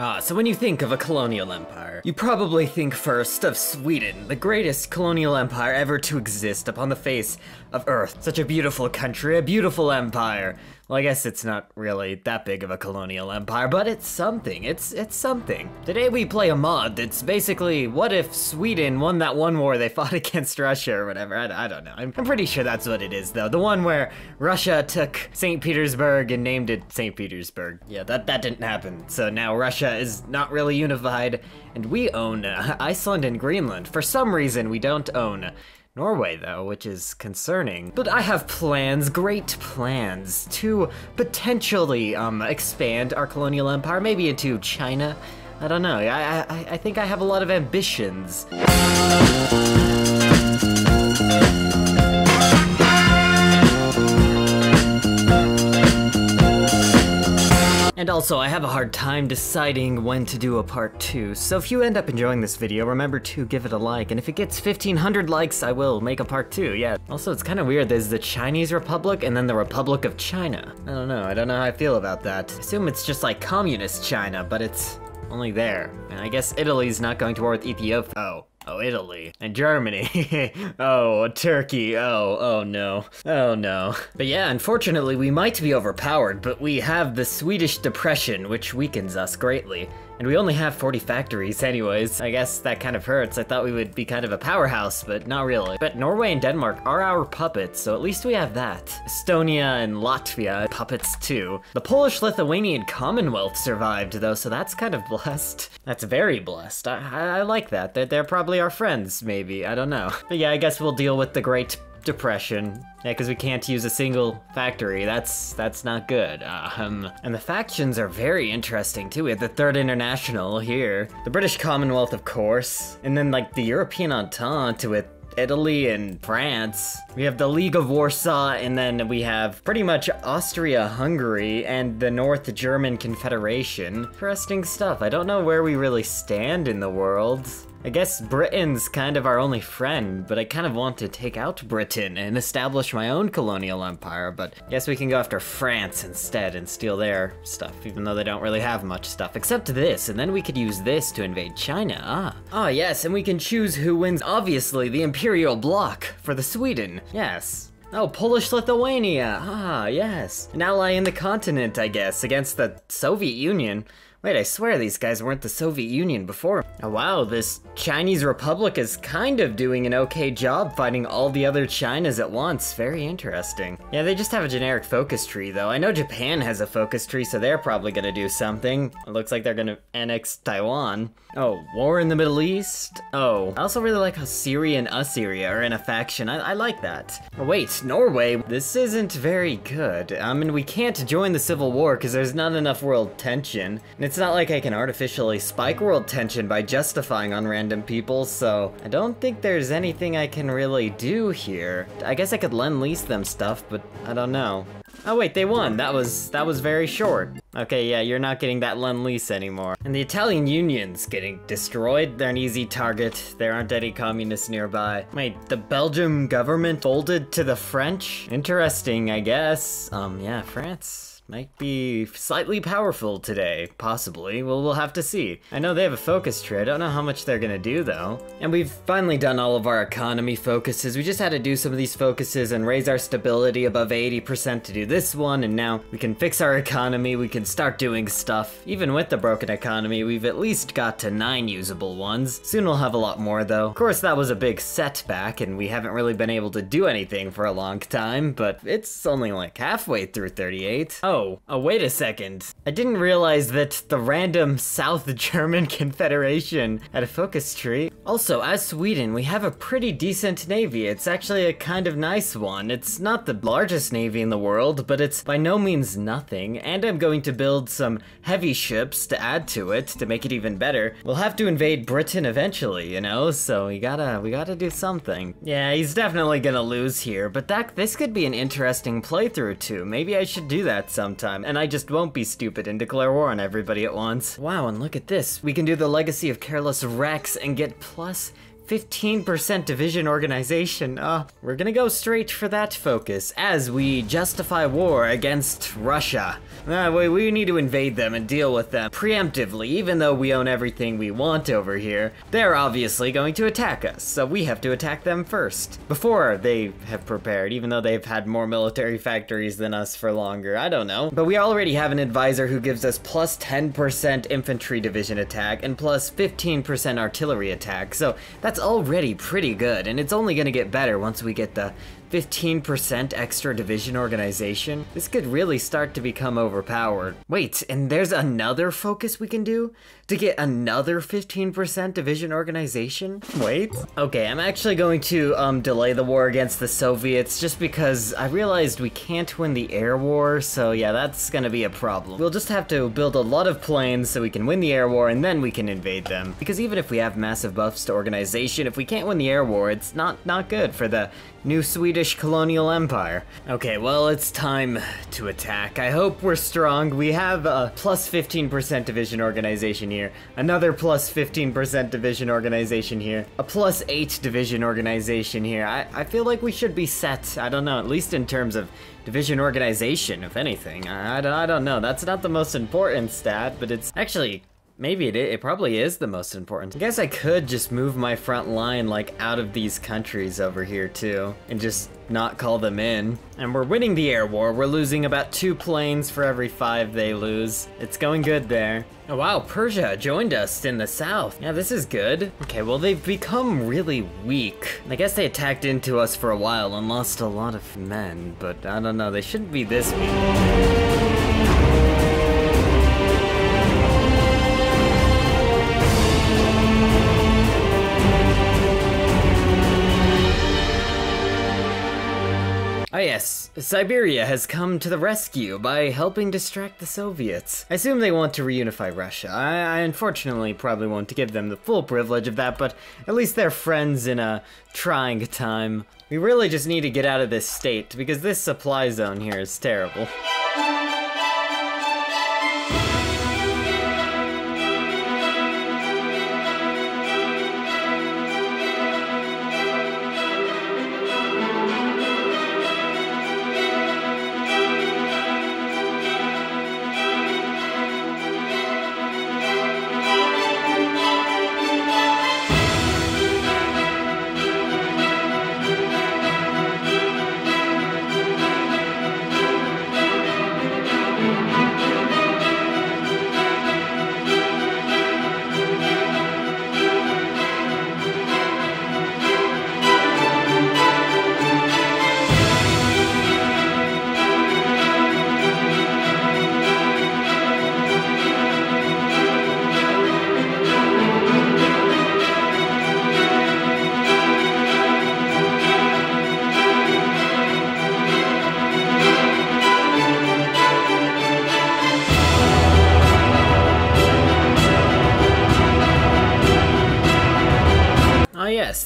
Ah, so when you think of a colonial empire, you probably think first of Sweden, the greatest colonial empire ever to exist upon the face of Earth. Such a beautiful country, a beautiful empire. Well, I guess it's not really that big of a colonial empire, but it's something. It's it's something. Today we play a mod that's basically what if Sweden won that one war they fought against Russia or whatever. I, I don't know. I'm, I'm pretty sure that's what it is though. The one where Russia took St. Petersburg and named it St. Petersburg. Yeah, that that didn't happen. So now Russia is not really unified, and we own uh, Iceland and Greenland. For some reason, we don't own Norway, though, which is concerning. But I have plans, great plans, to potentially um, expand our colonial empire, maybe into China. I don't know. I, I, I think I have a lot of ambitions. And also, I have a hard time deciding when to do a part 2, so if you end up enjoying this video, remember to give it a like, and if it gets 1500 likes, I will make a part 2, yeah. Also, it's kind of weird, there's the Chinese Republic and then the Republic of China. I don't know, I don't know how I feel about that. I assume it's just like communist China, but it's only there. And I guess Italy's not going to war with Ethiopia. Oh. Oh, Italy. And Germany. oh, Turkey. Oh, oh no. Oh no. But yeah, unfortunately, we might be overpowered, but we have the Swedish Depression, which weakens us greatly. And we only have 40 factories anyways. I guess that kind of hurts. I thought we would be kind of a powerhouse, but not really. But Norway and Denmark are our puppets, so at least we have that. Estonia and Latvia, puppets too. The Polish-Lithuanian Commonwealth survived though, so that's kind of blessed. That's very blessed. I, I, I like that. They're, they're probably our friends, maybe. I don't know. But yeah, I guess we'll deal with the Great depression. Yeah, because we can't use a single factory. That's that's not good. Um, and the factions are very interesting too. We have the Third International here, the British Commonwealth, of course, and then like the European Entente with Italy and France. We have the League of Warsaw, and then we have pretty much Austria-Hungary and the North German Confederation. Interesting stuff. I don't know where we really stand in the world. I guess Britain's kind of our only friend, but I kind of want to take out Britain and establish my own colonial empire, but I guess we can go after France instead and steal their stuff, even though they don't really have much stuff, except this, and then we could use this to invade China, ah. Ah, yes, and we can choose who wins, obviously, the Imperial Bloc for the Sweden, yes. Oh, Polish-Lithuania, ah, yes. An ally in the continent, I guess, against the Soviet Union. Wait, I swear these guys weren't the Soviet Union before. Oh wow, this Chinese Republic is kind of doing an okay job fighting all the other Chinas at once. Very interesting. Yeah, they just have a generic focus tree though. I know Japan has a focus tree, so they're probably gonna do something. It looks like they're gonna annex Taiwan. Oh, war in the Middle East? Oh, I also really like how Syria and Assyria are in a faction. I, I like that. Oh, wait, Norway? This isn't very good. I mean, we can't join the Civil War because there's not enough world tension. And it's not like I can artificially spike world tension by justifying on random people, so I don't think there's anything I can really do here. I guess I could lend lease them stuff, but I don't know. Oh wait, they won. That was that was very short. Okay, yeah, you're not getting that lend lease anymore. And the Italian Union's getting destroyed. They're an easy target. There aren't any communists nearby. Wait, the Belgium government folded to the French? Interesting, I guess. Um, yeah, France might be slightly powerful today, possibly. Well, we'll have to see. I know they have a focus tree. I don't know how much they're gonna do, though. And we've finally done all of our economy focuses. We just had to do some of these focuses and raise our stability above 80% to do this one, and now we can fix our economy, we can start doing stuff. Even with the broken economy, we've at least got to 9 usable ones. Soon we'll have a lot more, though. Of course, that was a big setback, and we haven't really been able to do anything for a long time, but it's only like halfway through 38. Oh, Oh, oh, wait a second. I didn't realize that the random South German Confederation had a focus tree. Also, as Sweden, we have a pretty decent navy. It's actually a kind of nice one. It's not the largest navy in the world, but it's by no means nothing. And I'm going to build some heavy ships to add to it to make it even better. We'll have to invade Britain eventually, you know, so we gotta, we gotta do something. Yeah, he's definitely gonna lose here, but that, this could be an interesting playthrough too. Maybe I should do that sometime, and I just won't be stupid and declare war on everybody at once. Wow, and look at this. We can do the Legacy of Carolus Rex and get plus 15% division organization. Uh, we're gonna go straight for that focus as we justify war against Russia. Uh, we, we need to invade them and deal with them preemptively, even though we own everything we want over here. They're obviously going to attack us, so we have to attack them first. Before they have prepared, even though they've had more military factories than us for longer. I don't know. But we already have an advisor who gives us plus 10% infantry division attack and plus 15% artillery attack, so that's already pretty good, and it's only gonna get better once we get the 15% extra division organization? This could really start to become overpowered. Wait, and there's another focus we can do? To get another 15% division organization? Wait. Okay, I'm actually going to um, delay the war against the Soviets just because I realized we can't win the air war, so yeah, that's gonna be a problem. We'll just have to build a lot of planes so we can win the air war and then we can invade them. Because even if we have massive buffs to organization, if we can't win the air war, it's not, not good for the new Swedish colonial empire. Okay, well, it's time to attack. I hope we're strong. We have a plus 15% division organization here, another plus 15% division organization here, a plus 8 division organization here. I, I feel like we should be set, I don't know, at least in terms of division organization, if anything. I, I, I don't know, that's not the most important stat, but it's actually Maybe it, it probably is the most important. I guess I could just move my front line like out of these countries over here too and just not call them in. And we're winning the air war. We're losing about two planes for every five they lose. It's going good there. Oh wow, Persia joined us in the south. Yeah, this is good. Okay, well they've become really weak. I guess they attacked into us for a while and lost a lot of men, but I don't know, they shouldn't be this weak. Yes, Siberia has come to the rescue by helping distract the Soviets. I assume they want to reunify Russia. I, I, unfortunately probably won't give them the full privilege of that, but at least they're friends in a trying time. We really just need to get out of this state, because this supply zone here is terrible.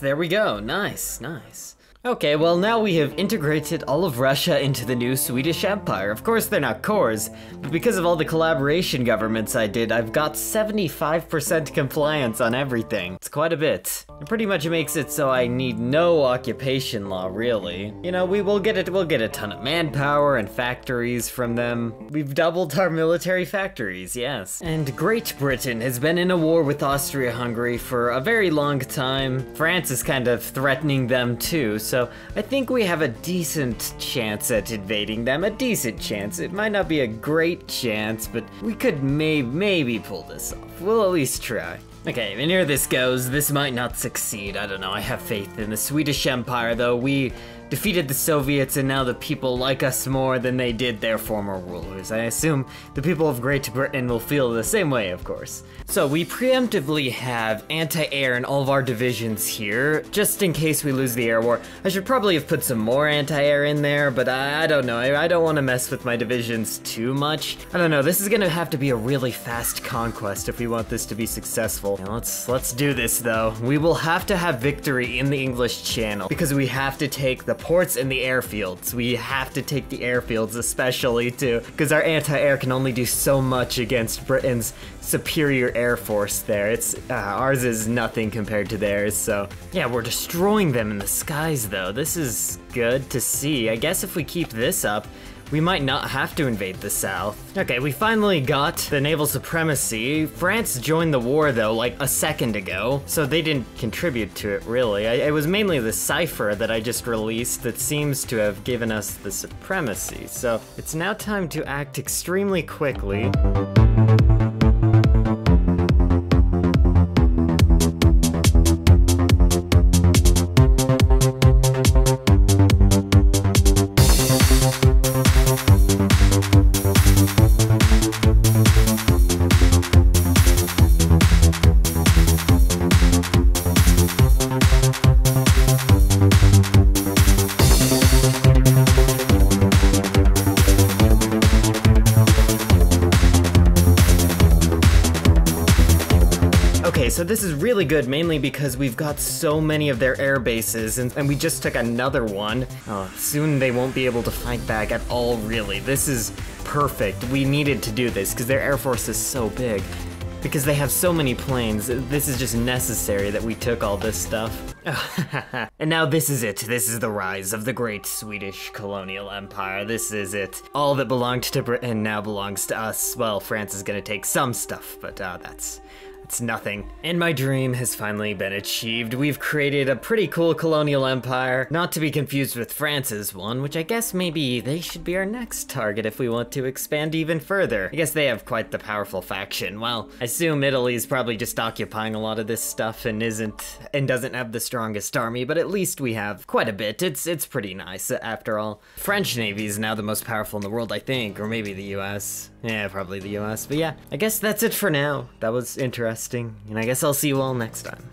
There we go. Nice, nice. Okay, well now we have integrated all of Russia into the new Swedish Empire. Of course they're not cores, but because of all the collaboration governments I did, I've got 75% compliance on everything. It's quite a bit. It pretty much makes it so I need no occupation law, really. You know, we will get it, we'll get a ton of manpower and factories from them. We've doubled our military factories, yes. And Great Britain has been in a war with Austria-Hungary for a very long time. France is kind of threatening them too, so I think we have a decent chance at invading them. A decent chance. It might not be a great chance, but we could may maybe pull this off. We'll at least try. Okay, and here this goes. This might not succeed. I don't know. I have faith in the Swedish Empire, though. We defeated the Soviets and now the people like us more than they did their former rulers. I assume the people of Great Britain will feel the same way, of course. So we preemptively have anti-air in all of our divisions here, just in case we lose the air war. I should probably have put some more anti-air in there, but I, I don't know. I, I don't want to mess with my divisions too much. I don't know. This is going to have to be a really fast conquest if we we want this to be successful. Now let's let's do this though. We will have to have victory in the English Channel because we have to take the ports and the airfields. We have to take the airfields especially too because our anti-air can only do so much against Britain's superior air force there. It's uh, ours is nothing compared to theirs. So yeah, we're destroying them in the skies though. This is good to see. I guess if we keep this up, we might not have to invade the south. Okay, we finally got the naval supremacy. France joined the war though, like a second ago, so they didn't contribute to it really. I, it was mainly the cipher that I just released that seems to have given us the supremacy. So it's now time to act extremely quickly. This is really good, mainly because we've got so many of their air bases, and, and we just took another one. Oh, soon they won't be able to fight back at all, really. This is perfect. We needed to do this, because their air force is so big. Because they have so many planes, this is just necessary that we took all this stuff. and now this is it. This is the rise of the great Swedish colonial empire. This is it. All that belonged to Britain now belongs to us. Well, France is gonna take some stuff, but uh, that's it's nothing. And my dream has finally been achieved. We've created a pretty cool colonial empire, not to be confused with France's one, which I guess maybe they should be our next target if we want to expand even further. I guess they have quite the powerful faction. Well, I assume Italy's probably just occupying a lot of this stuff and isn't and doesn't have the strongest army, but at least we have quite a bit. It's it's pretty nice after all. French Navy is now the most powerful in the world, I think, or maybe the US. Yeah, probably the US. But yeah, I guess that's it for now. That was interesting, and I guess I'll see you all next time.